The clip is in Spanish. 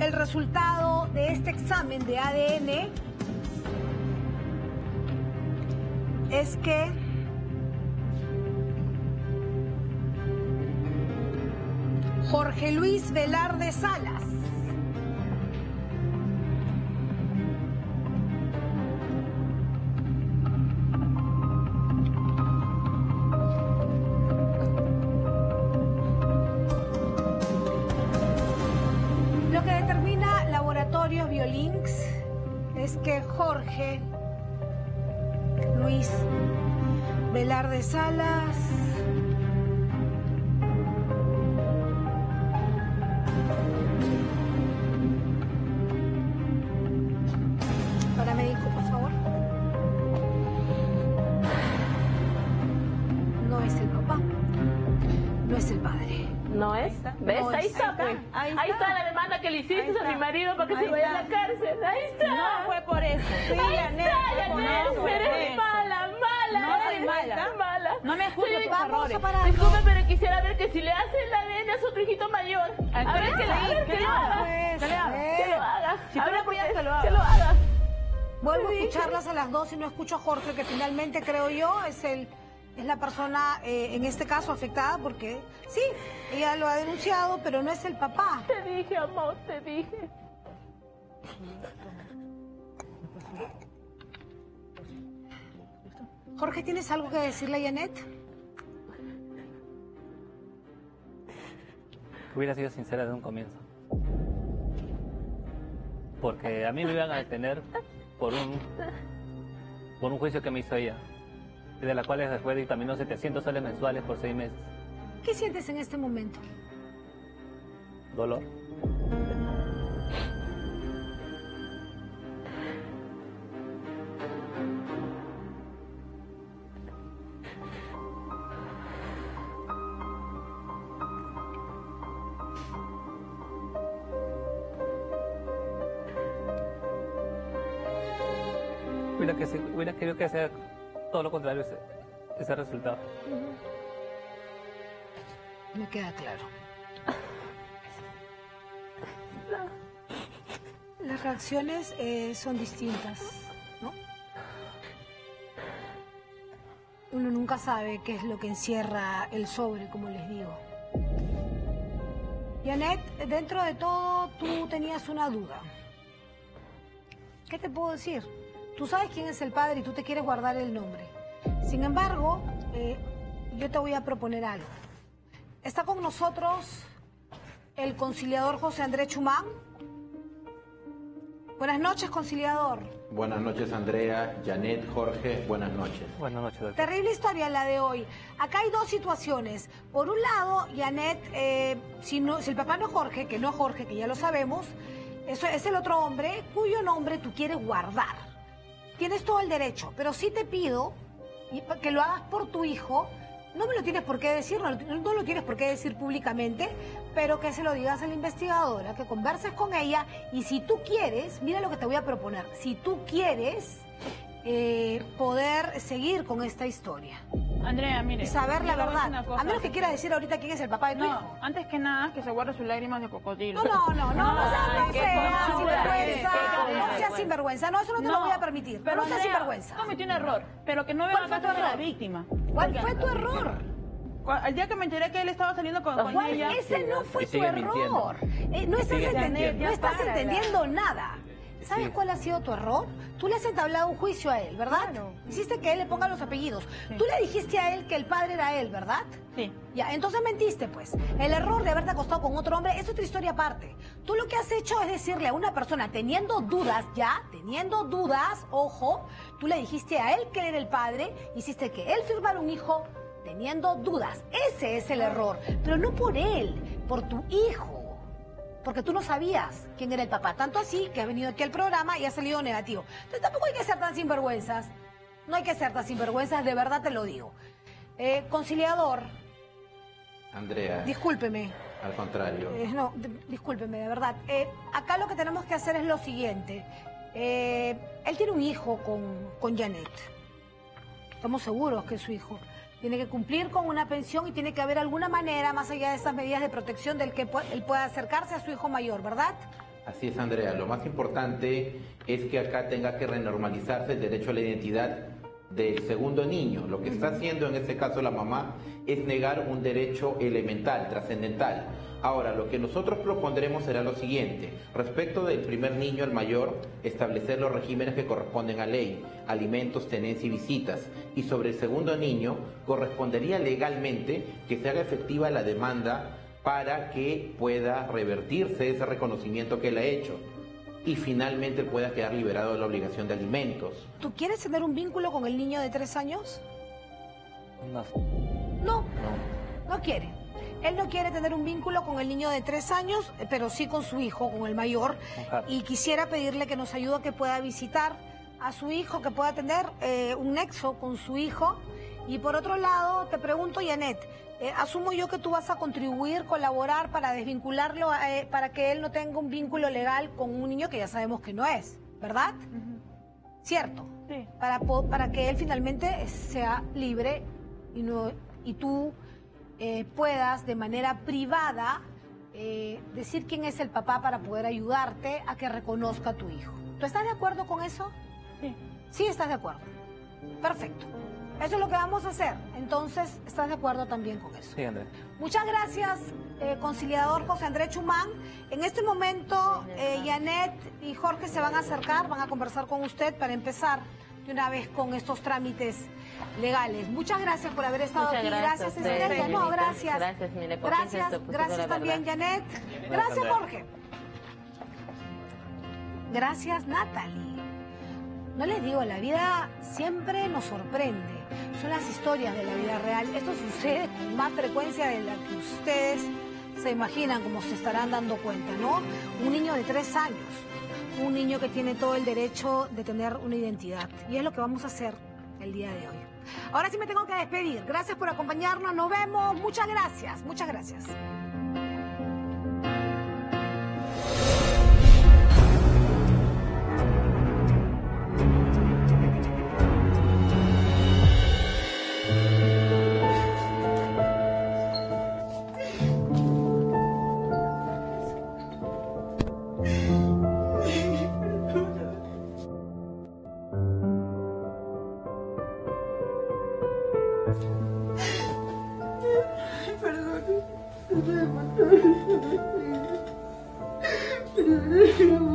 el resultado de este examen de ADN es que Jorge Luis Velarde Salas Lo que determina Laboratorios Biolinks es que Jorge Luis Velarde Salas ¿Ves? No ahí es. está, pues. Ahí Ahí está. la demanda que le hiciste a mi marido para que Ahí se vaya a la cárcel. Ahí está. No fue por eso. Sí, Ahí Janet, está, Janet, eso, eres mala, mala. No soy mala. mala. No me juzgues vamos errores. Disculpe, pero quisiera ver que si le hace el ADN a su hijito mayor. A ¿A ver que, le lo haga? Que lo haga. Si tú no apoyas, que lo haga. Que lo haga. Vuelvo a escucharlas a las dos y no escucho a Jorge, que finalmente creo yo es el es la persona eh, en este caso afectada porque sí, ella lo ha denunciado, pero no es el papá. Te dije, amor, te dije. Jorge, ¿tienes algo que decirle a Janet? Hubiera sido sincera desde un comienzo. Porque a mí me iban a detener por un por un juicio que me hizo ella. De la cual después dictaminó 700 soles mensuales por seis meses. ¿Qué sientes en este momento? Dolor. Hubiera, que, se- hubiera querido que sea todo lo contrario ese, ese resultado. Me queda claro. Las reacciones eh, son distintas, ¿no? Uno nunca sabe qué es lo que encierra el sobre, como les digo. Janet, dentro de todo, tú tenías una duda. ¿Qué te puedo decir? Tú sabes quién es el padre y tú te quieres guardar el nombre. Sin embargo, eh, yo te voy a proponer algo. Está con nosotros el conciliador José Andrés Chumán. Buenas noches, conciliador. Buenas noches, Andrea, Janet, Jorge, buenas noches. Buenas noches, doctor. Terrible historia la de hoy. Acá hay dos situaciones. Por un lado, Janet, eh, si, no, si el papá no es Jorge, que no es Jorge, que ya lo sabemos, eso es el otro hombre cuyo nombre tú quieres guardar. Tienes todo el derecho, pero sí te pido que lo hagas por tu hijo. No me lo tienes por qué decir, no, no lo tienes por qué decir públicamente, pero que se lo digas a la investigadora, que converses con ella y si tú quieres, mira lo que te voy a proponer, si tú quieres eh, poder seguir con esta historia Andrea, mire. y saber la a verdad, a menos que quiera decir ahorita quién es el papá de tu No, hijo. antes que nada, que se guarde sus lágrimas de cocodrilo. No, no, no, no, no seas sinvergüenza, no seas sinvergüenza, no, eso no te lo voy a permitir, pero no seas Andrea, sinvergüenza. cometió un error, pero que no vea ¿Cuál fue la de la error? víctima. ¿Cuál fue tu error? El día que me enteré que él estaba saliendo con, con ella... Ese no fue tu error. Eh, no estás, Sigue entendi- mintiendo. no estás entendiendo nada. ¿Sabes Sí. cuál ha sido tu error? Tú le has entablado un juicio a él, ¿verdad? Claro. Hiciste que él le ponga los apellidos. Sí. Tú le dijiste a él que el padre era él, ¿verdad? Sí. Ya, entonces mentiste, pues. El error de haberte acostado con otro hombre es otra historia aparte. Tú lo que has hecho es decirle a una persona teniendo dudas, ya, teniendo dudas, ojo, tú le dijiste a él que él era el padre, hiciste que él firmara un hijo teniendo dudas. Ese es el error, pero no por él, por tu hijo. Porque tú no sabías quién era el papá. Tanto así que ha venido aquí al programa y ha salido negativo. Entonces tampoco hay que ser tan sinvergüenzas. No hay que ser tan sinvergüenzas, de verdad te lo digo. Eh, conciliador, Andrea, discúlpeme. al contrario. Eh, no, discúlpeme, de verdad. Eh, acá lo que tenemos que hacer es lo siguiente. Él tiene un hijo con, con Janet. Estamos seguros que es su hijo. Tiene que cumplir con una pensión y tiene que haber alguna manera, más allá de estas medidas de protección, del que él pueda acercarse a su hijo mayor, ¿verdad? Así es, Andrea. Lo más importante es que acá tenga que renormalizarse el derecho a la identidad del segundo niño. Lo que está haciendo en este caso la mamá es negar un derecho elemental, trascendental. Ahora, lo que nosotros propondremos será lo siguiente. Respecto del primer niño, el mayor, establecer los regímenes que corresponden a ley, alimentos, tenencia y visitas. Y sobre el segundo niño, correspondería legalmente que se haga efectiva la demanda para que pueda revertirse ese reconocimiento que él ha hecho y finalmente pueda quedar liberado de la obligación de alimentos. ¿Tú quieres tener un vínculo con el niño de tres años? No, No, no. no quiere. Él no quiere tener un vínculo con el niño de tres años, eh, pero sí con su hijo, con el mayor. Ajá. Y quisiera pedirle que nos ayude a que pueda visitar a su hijo, que pueda tener eh, un nexo con su hijo. Y por otro lado, te pregunto, Janet, eh, asumo yo que tú vas a contribuir, colaborar para desvincularlo, eh, para que él no tenga un vínculo legal con un niño que ya sabemos que no es, ¿verdad? ¿Cierto? Sí. Para, para que él finalmente sea libre y, no, y tú eh, puedas de manera privada eh, decir quién es el papá para poder ayudarte a que reconozca a tu hijo. ¿Tú estás de acuerdo con eso? Sí. Sí, estás de acuerdo. Perfecto. Eso es lo que vamos a hacer. Entonces, ¿estás de acuerdo también con eso? Sí, Andrés. Muchas gracias, eh, conciliador José Andrés Chumán. En este momento, eh, Janet y Jorge se van a acercar, van a conversar con usted para empezar de una vez con estos trámites legales. Muchas gracias por haber estado Muchas aquí. gracias Gracias. No, gracias. Gracias, mire, por Gracias, gracias también, verdad. Janet. Gracias. Jorge. Gracias, Natalie. No les digo, la vida siempre nos sorprende. Son las historias de la vida real. Esto sucede con más frecuencia de la que ustedes se imaginan, como se estarán dando cuenta, ¿no? Un niño de tres años, un niño que tiene todo el derecho de tener una identidad. Y es lo que vamos a hacer el día de hoy. Ahora sí me tengo que despedir. Gracias por acompañarnos. Nos vemos. Muchas gracias. Muchas gracias. 对不住，对不起，真是我。